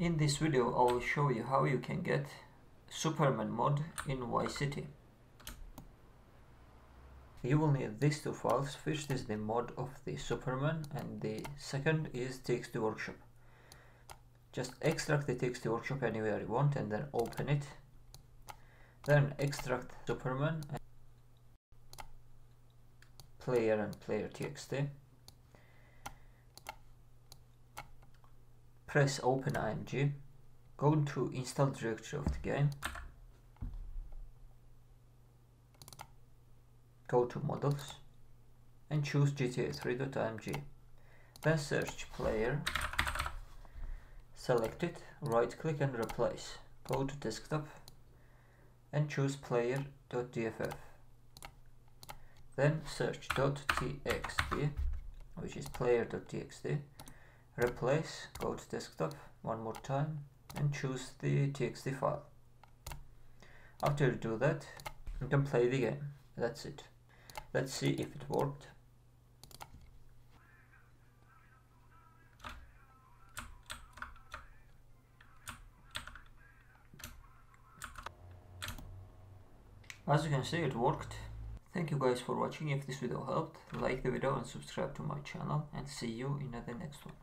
In this video I will show you how you can get Superman mod in Vice City. You will need these two files. First is the mod of the Superman and the second is TXD Workshop. Just extract the TXD Workshop anywhere you want and then open it. Then extract Superman player and player txd press open img go to install directory of the game go to models and choose gta 3.img then search player select it right click and replace. Go to desktop and choose player.dff then search .txd which is player.txd replace go to desktop one more time and choose the txd file. After you do that you can play the game. That's it. Let's see if it worked. As you can see it worked. Thank you guys for watching. If this video helped, like the video and subscribe to my channel and see you in the next one.